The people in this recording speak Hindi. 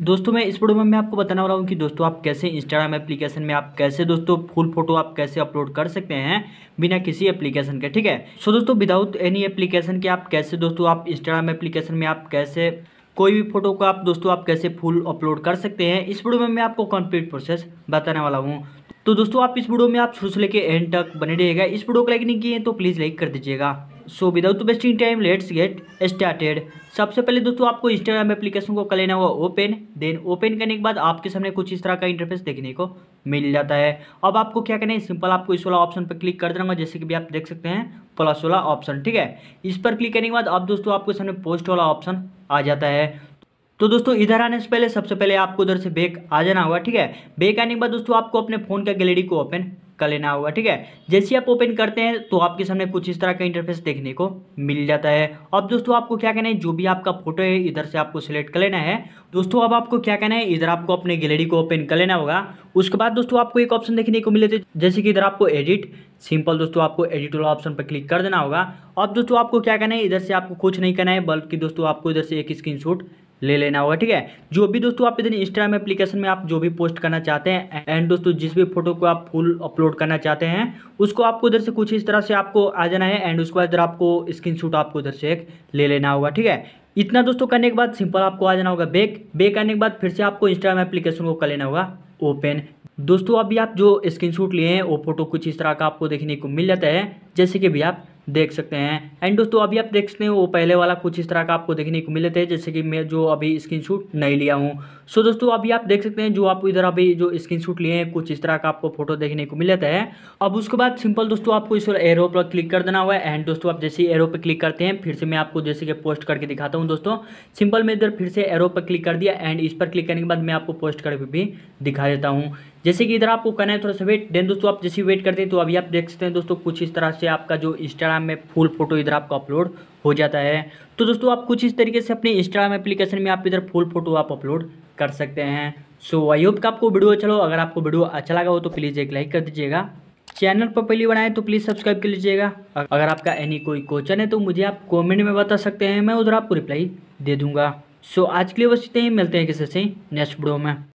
दोस्तों मैं इस वीडियो में मैं आपको बताने वाला हूँ कि दोस्तों आप कैसे इंस्टाग्राम एप्लीकेशन में आप कैसे दोस्तों फुल फ़ोटो आप कैसे अपलोड कर सकते हैं बिना किसी एप्लीकेशन के ठीक है? सो so, दोस्तों विदाउट एनी एप्लीकेशन के आप कैसे दोस्तों आप इंस्टाग्राम एप्लीकेशन में आप कैसे कोई भी फ़ोटो को आप दोस्तों आप कैसे फुल अपलोड कर सकते हैं इस वीडियो में मैं आपको कंप्लीट प्रोसेस बताने वाला हूँ। तो दोस्तों आप इस वीडियो में आप शुरू से लेके एंड तक बने रहिएगा। इस वीडियो को लाइक नहीं किए तो प्लीज़ लाइक कर दीजिएगा। So without wasting time let's get started सबसे पहले दोस्तों, आपको इंस्टाग्राम एप्लीकेशन को कर लेना होगा ओपन देन ओपन करने के बाद आपके सामने कुछ इस तरह का इंटरफेस देखने को मिल जाता है। अब आपको क्या करना है? सिंपल आपको इस वाला ऑप्शन पर क्लिक कर देना होगा जैसे कि भी आप देख सकते हैं प्लस वाला ऑप्शन ठीक है? इस पर क्लिक करने के बाद अब दोस्तों, आपके सामने पोस्ट वाला ऑप्शन आ जाता है। तो दोस्तों, इधर आने से पहले, सबसे पहले आपको उधर से बैक आ जाना होगा, ठीक है? बैक आने के बाद दोस्तों, आपको अपने फ़ोन का गैलरी को ओपन कर लेना होगा, ठीक है? जैसे आप ओपन करते हैं तो आपके सामने कुछ इस तरह का इंटरफेस देखने को मिल जाता है। अब दोस्तों, आपको क्या कहना है? जो भी आपका फ़ोटो है, इधर से आपको सिलेक्ट कर लेना है। दोस्तों, अब आपको क्या कहना है? इधर आपको अपने गैलरी को ओपन कर लेना होगा। उसके बाद दोस्तों, आपको एक ऑप्शन देखने को मिले थे जैसे कि इधर आपको एडिट सिंपल दोस्तों, आपको एडिट वाला ऑप्शन पर क्लिक कर देना होगा। अब दोस्तों, आपको क्या करना है? इधर से आपको कुछ नहीं करना है, बल्कि दोस्तों, आपको इधर से एक स्क्रीन ले लेना होगा, ठीक है? जो भी दोस्तों आप इधर इंस्टाग्राम एप्लीकेशन में आप जो भी पोस्ट करना चाहते हैं एंड दोस्तों जिस भी फ़ोटो को आप फुल अपलोड करना चाहते हैं, उसको आपको उधर से कुछ इस तरह से आपको आ जाना है एंड उसके बाद इधर आपको स्क्रीन आपको उधर से एक ले लेना होगा, ठीक है? इतना दोस्तों करने के बाद सिंपल आपको आ जाना होगा बेक बेक आने के बाद फिर से आपको इंस्टाग्राम एप्लीकेशन को कर लेना होगा ओपन दोस्तों अभी आप जो स्क्रीनशॉट लिए हैं, वो फ़ोटो कुछ इस तरह का आपको देखने को मिल जाता है, जैसे कि भी आप देख सकते हैं। एंड दोस्तों, अभी आप देख सकते हैं, वो पहले वाला कुछ इस तरह का आपको देखने को मिले थे, जैसे कि मैं जो अभी स्क्रीनशॉट नहीं लिया हूँ। सो दोस्तों, अभी आप देख सकते हैं, जो आप इधर अभी जो स्क्रीनशॉट लिए हैं, कुछ इस तरह का आपको फ़ोटो देखने को मिले थे। अब उसके बाद सिंपल दोस्तों, आपको इस एरो पर क्लिक कर देना हुआ है। एंड दोस्तों, आप जैसे एरो पर क्लिक करते हैं, फिर से मैं आपको जैसे कि पोस्ट करके दिखाता हूँ दोस्तों। सिंपल मैं इधर फिर से एरो पर क्लिक कर दिया। एंड इस पर क्लिक करने के बाद मैं आपको पोस्ट करके भी दिखा देता हूँ। जैसे कि इधर आपको करना है थोड़ा सा वेट देन दोस्तों आप जैसे वेट करते हैं तो अभी आप देख सकते हैं दोस्तों कुछ इस तरह से आपका जो इंस्टाग्राम में फुल फ़ोटो इधर आपको अपलोड हो जाता है। तो दोस्तों आप कुछ इस तरीके से अपने इंस्टाग्राम एप्लीकेशन में आप इधर फुल फ़ोटो आप अपलोड कर सकते हैं। सो आई होप का आपको वीडियो अच्छा अगर आपको वीडियो अच्छा लगा हो तो प्लीज़ एक लाइक कर दीजिएगा। चैनल पर पहली बनाए तो प्लीज़ सब्सक्राइब कर लीजिएगा। अगर आपका एनी कोई क्वेश्चन है तो मुझे आप कमेंट में बता सकते हैं, मैं उधर आपको रिप्लाई दे दूँगा। सो आज के लिए बस इतने ही। मिलते हैं किसी से नेक्स्ट वीडियो में।